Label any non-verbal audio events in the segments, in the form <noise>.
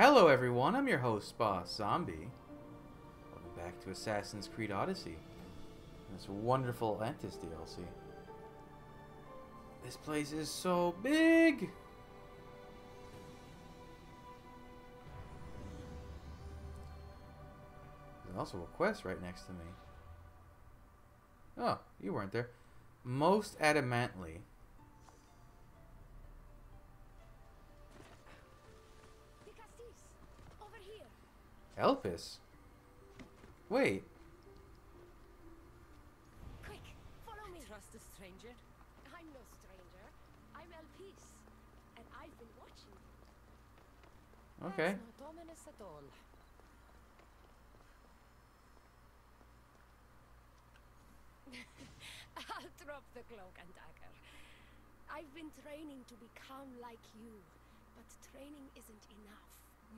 Hello everyone, I'm your host, Boss Zombie. Welcome back to Assassin's Creed Odyssey. This wonderful Atlantis DLC. This place is so big! There's also a quest right next to me. Oh, you weren't there. Most adamantly. Elpis? Wait, Quick, follow me. Trust a stranger? I'm no stranger. I'm Elpis, and I've been watching. you. okay. That's not ominous at all. <laughs> I'll drop the cloak and dagger. I've been training to become like you, but training isn't enough.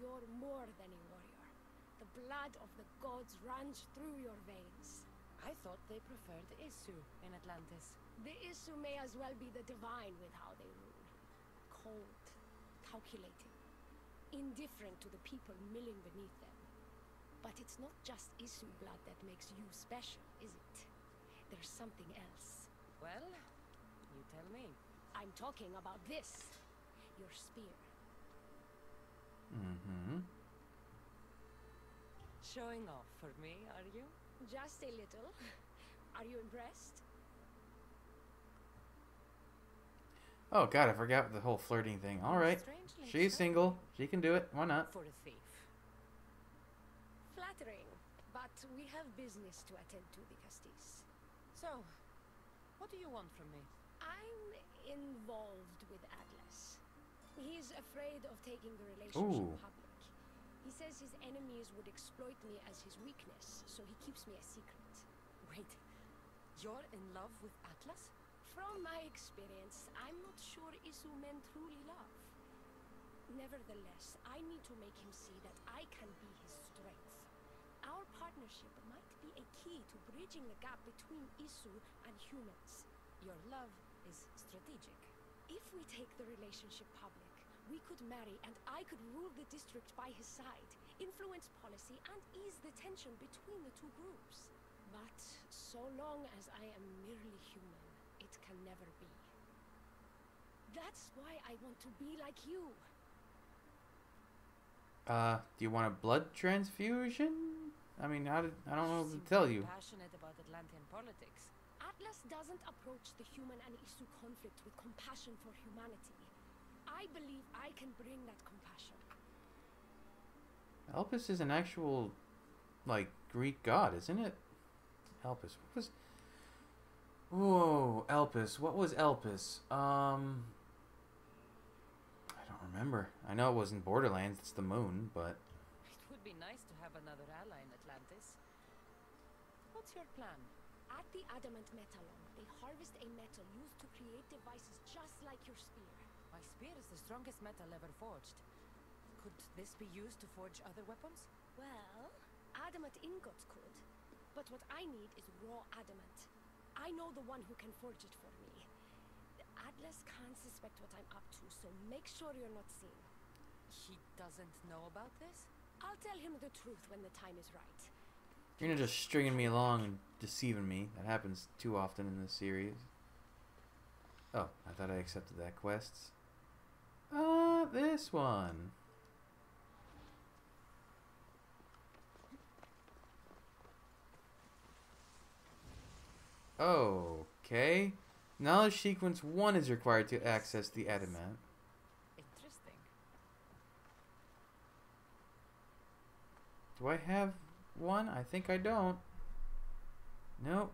You're more than a warrior. The blood of the gods runs through your veins. I thought they preferred Isu in Atlantis. The Isu may as well be the divine with how they rule. Cold, calculating, indifferent to the people milling beneath them. But it's not just Isu blood that makes you special, is it? There's something else. Well, you tell me. I'm talking about this. Your spear. Mm-hmm. Showing off for me, are you? Just a little. <laughs> Are you impressed? Oh god, I forgot the whole flirting thing. Alright. Strangely She's so. single. She can do it. Why not? For a thief. Flattering. But we have business to attend to, the Castis. So, what do you want from me? I'm involved with Atlas. He's afraid of taking the relationship Ooh. public. He says his enemies would exploit me as his weakness, so he keeps me a secret. Wait, you're in love with Atlas? From my experience, I'm not sure Isu men truly love. Nevertheless, I need to make him see that I can be his strength. Our partnership might be a key to bridging the gap between Isu and humans. Your love is strategic. If we take the relationship public, we could marry and I could rule the district by his side, influence policy, and ease the tension between the two groups. But so long as I am merely human, it can never be. That's why I want to be like you. Uh, do you want a blood transfusion? I mean, I, I don't know what to tell you. Passionate about Atlantean politics. Atlas doesn't approach the human and Isu conflict with compassion for humanity. I believe I can bring that compassion. Elpis is an actual, like, Greek god, isn't it? Elpis. What was... Whoa, Elpis. What was Elpis? Um... I don't remember. I know it wasn't Borderlands, it's the moon, but... It would be nice to have another ally in Atlantis. What's your plan? At the Adamant Metalon, they harvest a metal used to create devices just like your spear. My spear is the strongest metal ever forged. Could this be used to forge other weapons? Well, adamant ingots could. But what I need is raw adamant. I know the one who can forge it for me. Atlas can't suspect what I'm up to, so make sure you're not seen. He doesn't know about this? I'll tell him the truth when the time is right. You're not just stringing me along and deceiving me. That happens too often in this series. Oh, I thought I accepted that quest. Uh, this one. Okay. Knowledge sequence 1 is required to access the adamant. Interesting. Do I have one? I think I don't. Nope.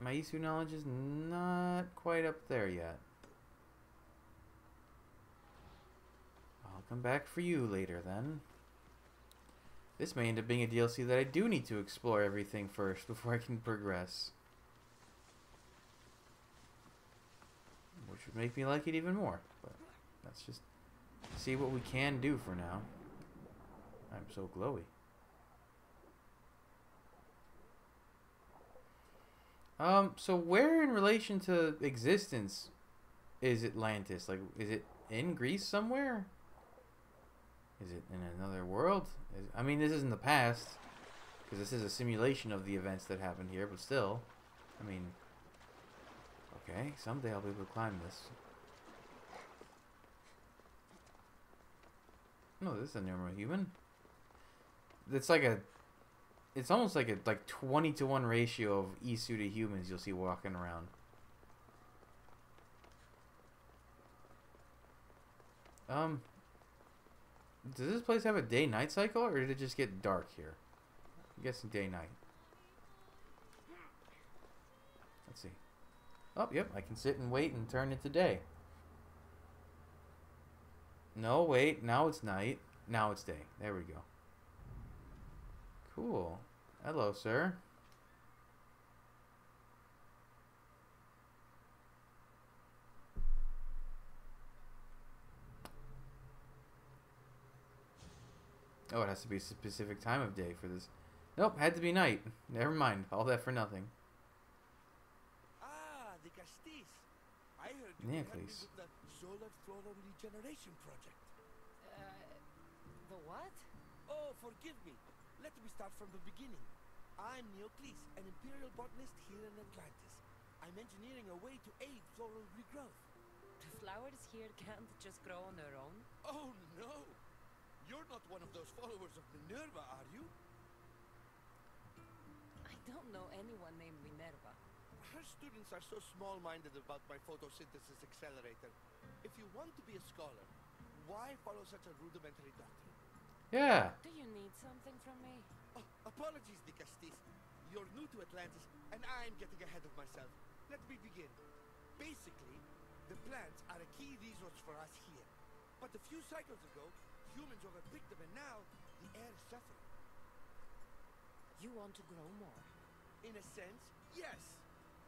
My Isu knowledge is not quite up there yet. I'll come back for you later then. This may end up being a DLC that I do need to explore everything first <laughs> before I can progress. Which would make me like it even more. But let's just see what we can do for now. I'm so glowy. Um, so where in relation to existence is Atlantis? Like, is it in Greece somewhere? Is it in another world? Is, I mean, this isn't the past, because this is a simulation of the events that happened here. But still, I mean, okay, someday I'll be able to climb this. No, this is a normal human. It's like a, it's almost like a like twenty to one ratio of Isu to humans you'll see walking around. Um, does this place have a day-night cycle, or did it just get dark here? I'm guessing day-night. Let's see. Oh, yep, I can sit and wait and turn it to day. No, wait, now it's night. Now it's day. There we go. Cool. Hello, sir. Oh, it has to be a specific time of day for this. Nope, had to be night. Never mind. All that for nothing. Ah, the Castis. I heard you Yeah, were helping please. with the solar floral regeneration project. Uh, the what? Oh, forgive me. Let me start from the beginning. I'm Neocles, an imperial botanist here in Atlantis. I'm engineering a way to aid floral regrowth. The flowers here can't just grow on their own? Oh no! You're not one of those followers of Minerva, are you? I don't know anyone named Minerva. Her students are so small-minded about my photosynthesis accelerator. If you want to be a scholar, why follow such a rudimentary doctrine? Yeah. Do you need something from me? Oh, apologies, Dikastes. You're new to Atlantis, and I'm getting ahead of myself. Let me begin. Basically, the plants are a key resource for us here. But a few cycles ago, humans overpicked them, and now the air is suffering. You want to grow more. In a sense, yes.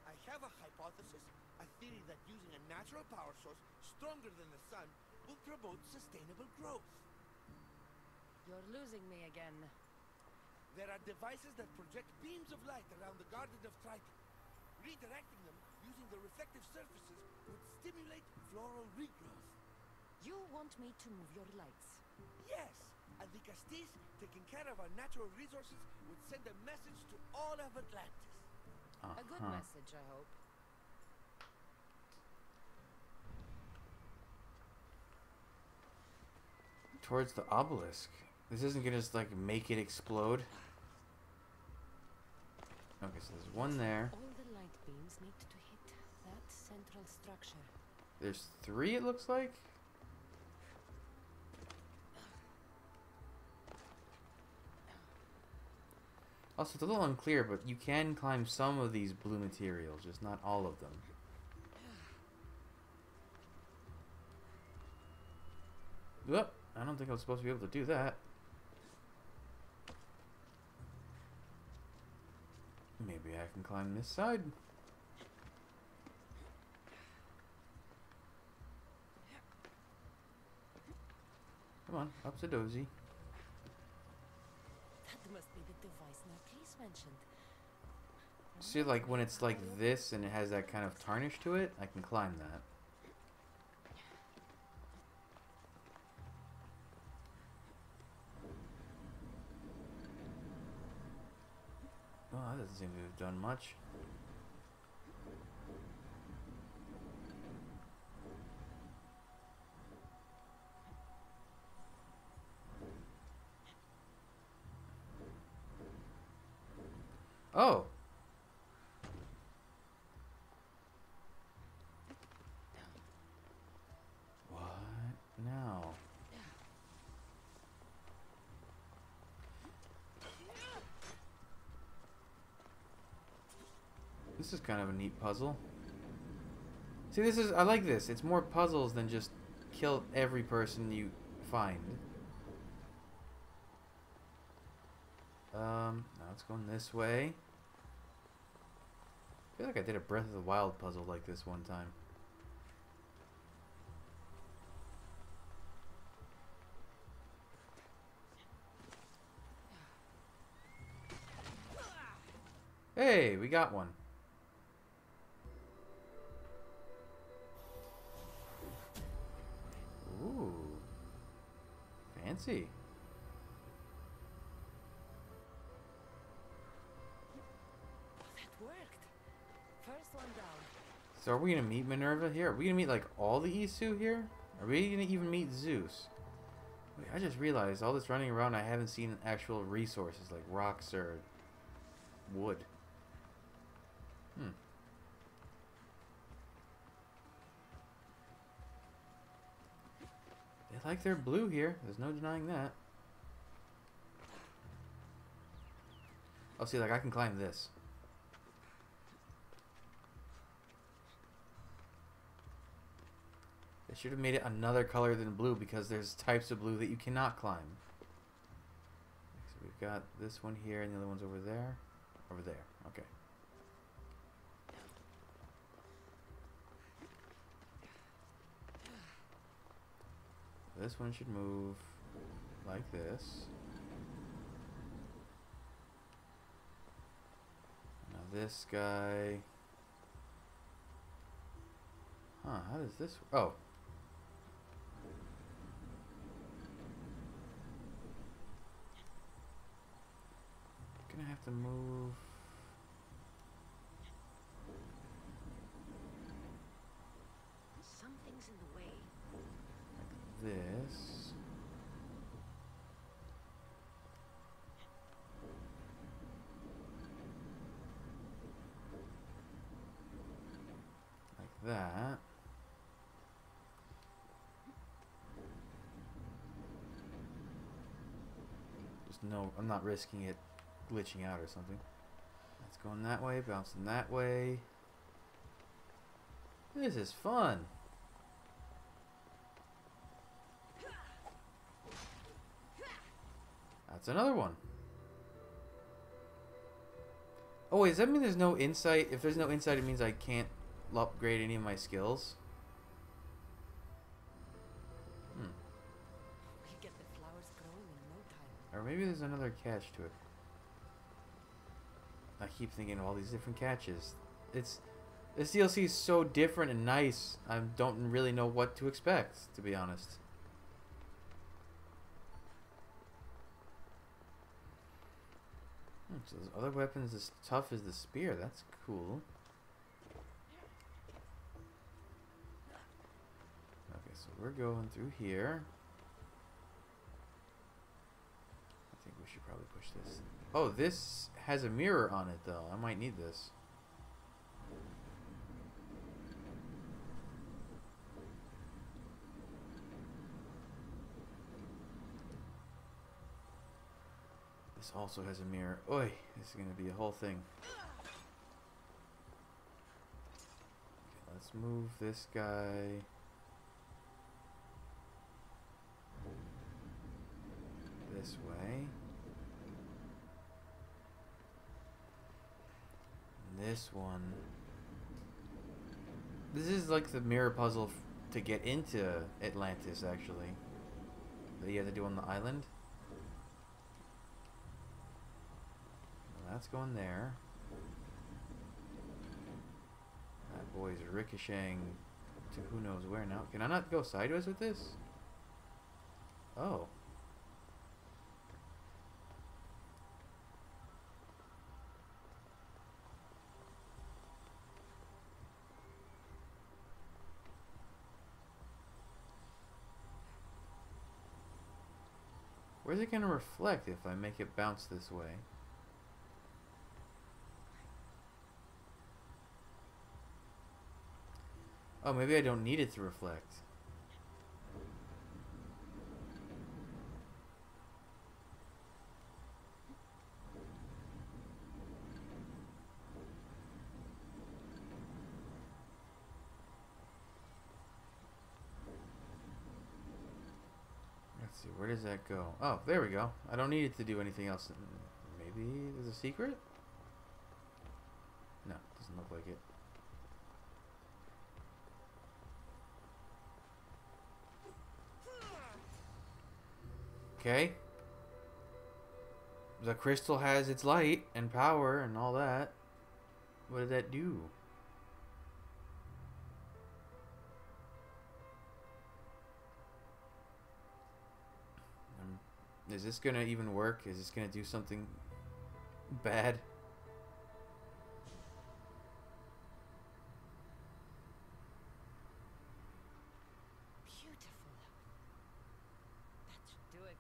I have a hypothesis, a theory that using a natural power source stronger than the sun will promote sustainable growth. You're losing me again. There are devices that project beams of light around the Garden of Triton. Redirecting them using the reflective surfaces would stimulate floral regrowth. You want me to move your lights. Yes, and the Castis, taking care of our natural resources, would send a message to all of Atlantis. Uh-huh. A good message, I hope. Towards the obelisk. This isn't gonna just like make it explode. Okay, so there's one there. All the light beams need to hit that central structure. There's three, it looks like. Also, it's a little unclear, but you can climb some of these blue materials, just not all of them. Whoop! I don't think I was supposed to be able to do that. Maybe I can climb this side. Come on, up to dozy. Must be the device Narcisse mentioned. See, like when it's like this and it has that kind of tarnish to it, I can climb that. Oh, that doesn't seem to have done much. Oh! What now? This is kind of a neat puzzle. See, this is I like this. It's more puzzles than just kill every person you find. Um, now it's going this way. I feel like I did a Breath of the Wild puzzle like this one time. Hey, we got one. Ooh. Fancy. So are we gonna meet Minerva here? Are we gonna meet like all the Isu here? Are we gonna even meet Zeus? Wait, I just realized all this running around I haven't seen actual resources like rocks or wood. Hmm. They like their blue here. There's no denying that. Oh, see, like I can climb this. They should have made it another color than blue because there's types of blue that you cannot climb. So we've got this one here and the other one's over there. Over there. Okay. This one should move like this. Now this guy. Huh, how does this Oh. Gonna have to move Something's in the way. this. Like that. Just no, I'm not risking it glitching out or something. That's going that way, bouncing that way. This is fun. That's another one. Oh wait, does that mean there's no insight? If there's no insight, it means I can't upgrade any of my skills? Hmm. We'll get the flowers growing in no time. Or maybe there's another catch to it. I keep thinking of all these different catches. It's this DLC is so different and nice. I don't really know what to expect, to be honest. Hmm, so those other weapons as tough as the spear. That's cool. Okay, so we're going through here. I think we should probably push this. Oh, this has a mirror on it, though. I might need this. This also has a mirror. Oi, this is going to be a whole thing. Okay, let's move this guy. This way. And this one. This is like the mirror puzzle to get into Atlantis, actually. That you have to do on the island. That's going there. That boy's ricocheting to who knows where now. Can I not go sideways with this? Oh. Where's it going to reflect if I make it bounce this way? Oh, maybe I don't need it to reflect. Let's see, where does that go? Oh, there we go. I don't need it to do anything else. Maybe there's a secret? No, doesn't look like it. Okay. The crystal has its light and power and all that. What did that do? Is this gonna even work? Is this gonna do something bad? Beautiful. That should do it.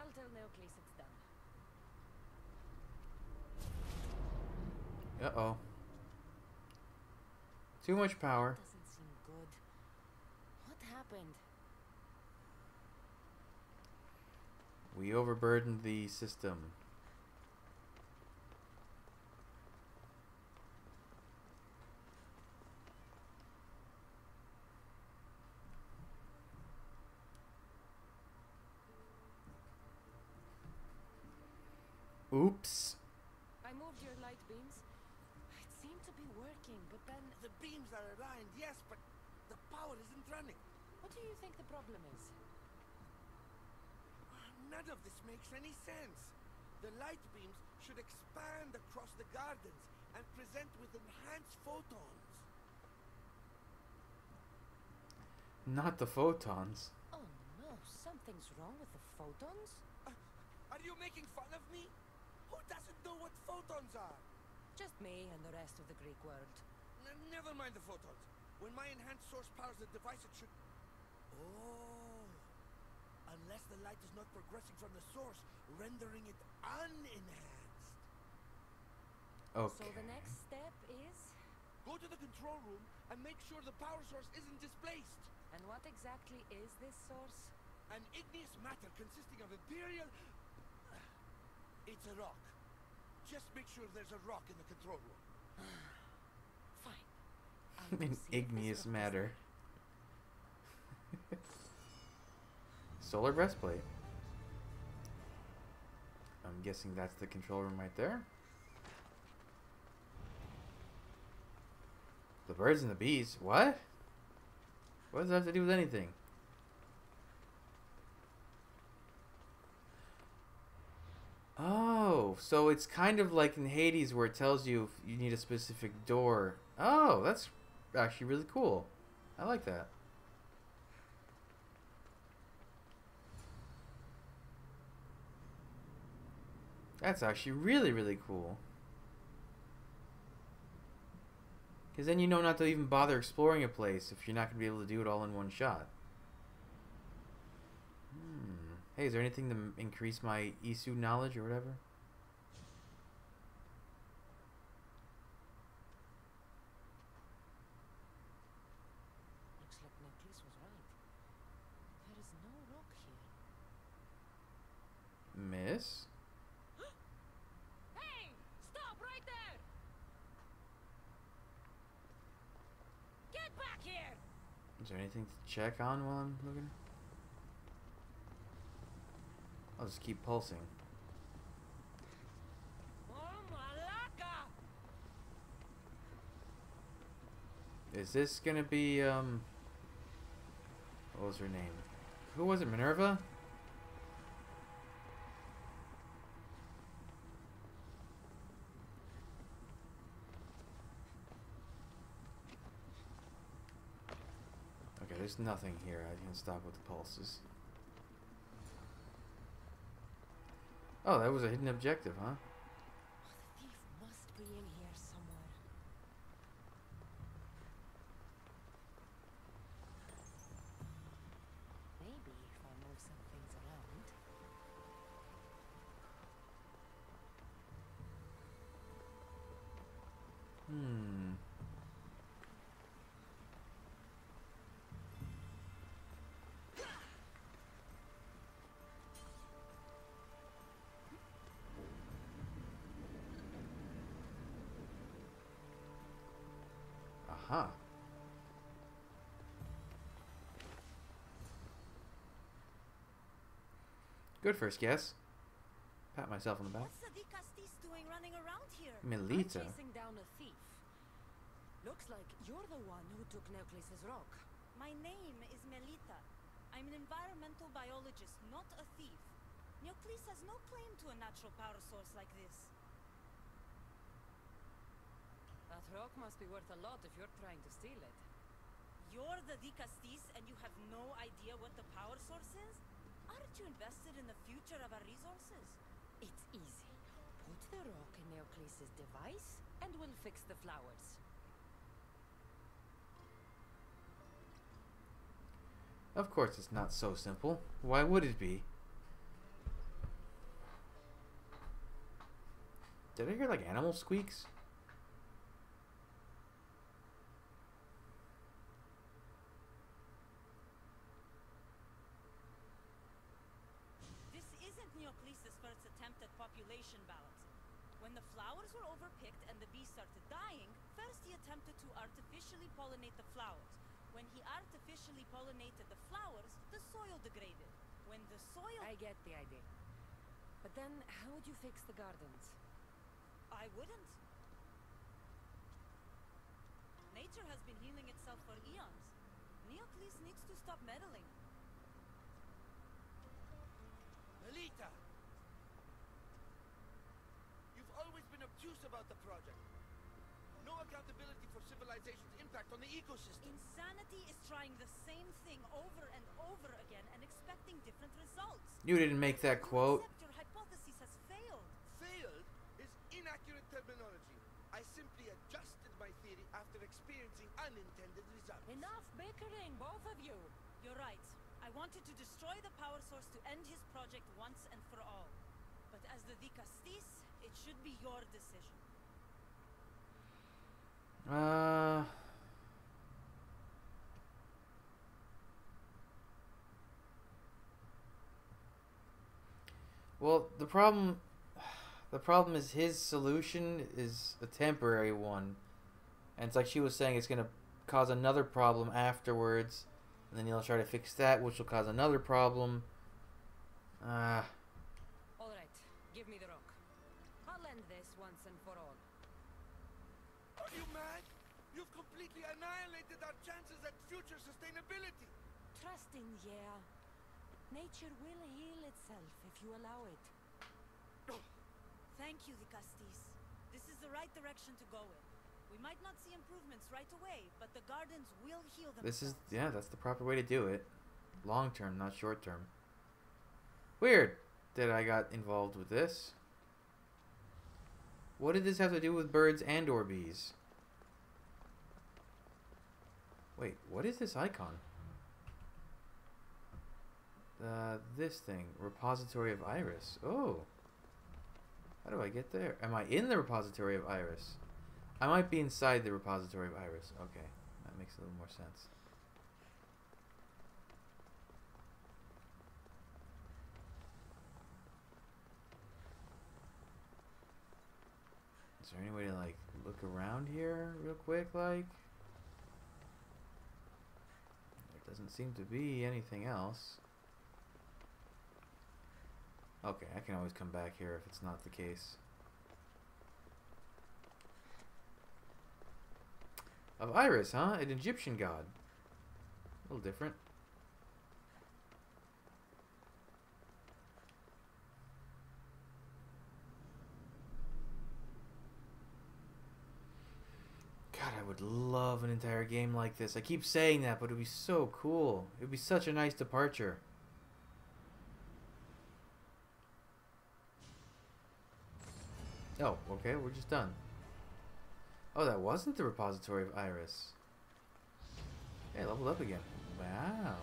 I'll tell Neocles it's done. Uh oh. Too much power. Doesn't seem good. What happened? We overburdened the system. Oops. I moved your light beams. It seemed to be working, but then... The beams are aligned, yes, but the power isn't running. What do you think the problem is? None of this makes any sense. The light beams should expand across the gardens and present with enhanced photons. Not the photons. Oh no, something's wrong with the photons? Uh, are you making fun of me? Who doesn't know what photons are? Just me and the rest of the Greek world. N- never mind the photons. When my enhanced source powers the device, it should. Oh. Unless the light is not progressing from the source, rendering it unenhanced. Okay. So the next step is... Go to the control room and make sure the power source isn't displaced. And what exactly is this source? An igneous matter consisting of imperial. <sighs> It's a rock. Just make sure there's a rock in the control room. <sighs> Fine. <laughs> An see if this igneous rock is matter. Solar breastplate. I'm guessing that's the control room right there. The birds and the bees. What? What does that have to do with anything? Oh, so it's kind of like in Hades where it tells you you need a specific door. Oh, that's actually really cool. I like that. That's actually really, really cool. Because then you know not to even bother exploring a place if you're not going to be able to do it all in one shot. Hmm. Hey, is there anything to increase my Isu knowledge or whatever? Looks like Neocles was right. There is no rock here. Miss? Hey! Stop right there! Get back here! Is there anything to check on while I'm looking? I'll just keep pulsing. Is this gonna be, um... What was her name? Who was it, Minerva? Okay, there's nothing here. I can stop with the pulses. Oh, that was a hidden objective, huh? Aha. Good first guess. Pat myself on the back. What's the doing running around here? Melita. Chasing down a thief. Looks like you're the one who took Neocles' rock. My name is Melita. I'm an environmental biologist, not a thief. Neocles has no claim to a natural power source like this. That rock must be worth a lot if you're trying to steal it. You're the Dikastes and you have no idea what the power source is? Aren't you invested in the future of our resources? It's easy. Put the rock in Neocles' device, and we'll fix the flowers. Of course, it's not so simple. Why would it be? Did I hear like animal squeaks? This isn't Neocles' first attempt at population balance. When the flowers were overpicked and the bees started dying, first he attempted to artificially pollinate the flowers. When he artificially pollinated the flowers, the soil degraded. When the soil... I get the idea. But then, how would you fix the gardens? I wouldn't. Nature has been healing itself for eons. Neocles needs to stop meddling. Melita! You've always been obtuse about the project. No accountability for civilization's impact on the ecosystem. Insanity is trying the same thing over and over again and expecting different results. You didn't make that quote. your hypothesis has failed. Failed is inaccurate terminology. I simply adjusted my theory after experiencing unintended results. Enough bickering, both of you! You're right. I wanted to destroy the power source to end his project once and for all. But as the Dikastes, it should be your decision. Uh. Well, the problem, the problem is his solution is a temporary one, and it's like she was saying, it's gonna cause another problem afterwards, and then he'll try to fix that, which will cause another problem. Ah, Alright, give me the rock. I'll end this once and for all. Are you mad? You've completely annihilated our chances at future sustainability. Trust in yeah. Nature will heal itself if you allow it. Thank you, the Dikastes. This is the right direction to go in. We might not see improvements right away, but the gardens will heal themselves. this is yeah, that's the proper way to do it. Long term, not short term. Weird that I got involved with this. What did this have to do with birds and or bees? Wait, what is this icon? Uh, this thing, repository of iris. Oh, how do I get there? Am I in the repository of iris? I might be inside the repository of iris. Okay, that makes a little more sense. Is there any way to like look around here real quick? Like, there doesn't seem to be anything else. Okay, I can always come back here if it's not the case. Of Iris, huh? An Egyptian god. A little different. God, I would love an entire game like this. I keep saying that, but it would be so cool. It would be such a nice departure. Oh, okay, we're just done. Oh, that wasn't the repository of Iris. Hey, leveled up again. Wow.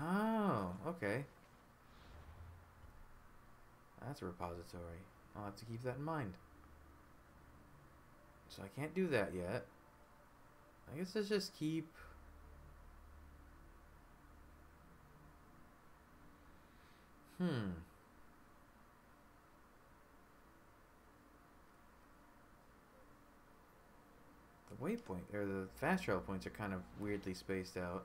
Oh, okay. That's a repository. I'll have to keep that in mind. So I can't do that yet. I guess let's just keep. Hmm. The waypoint or the fast travel points are kind of weirdly spaced out.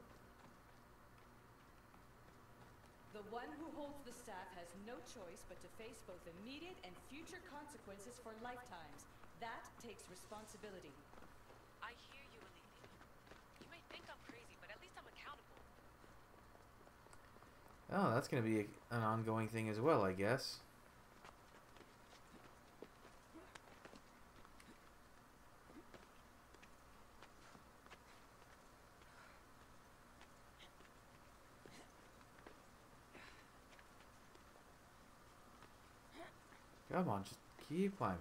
The one who holds the staff has no choice but to face both immediate and future consequences for lifetimes. That takes responsibility. I hear you, Aletheia. You may think I'm crazy, but at least I'm accountable. Oh, that's going to be a, an ongoing thing as well, I guess. Come on, just keep climbing.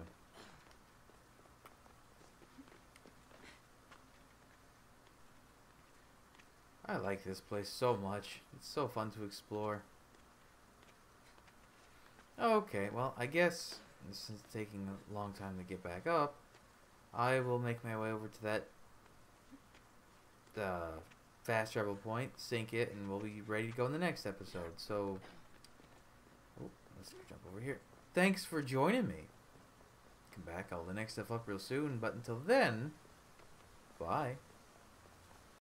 I like this place so much. It's so fun to explore. Okay, well, I guess since it's taking a long time to get back up, I will make my way over to that uh, fast travel point, sync it, and we'll be ready to go in the next episode. So, oh, let's jump over here. Thanks for joining me. Come back, I'll the next stuff up real soon. But until then, bye.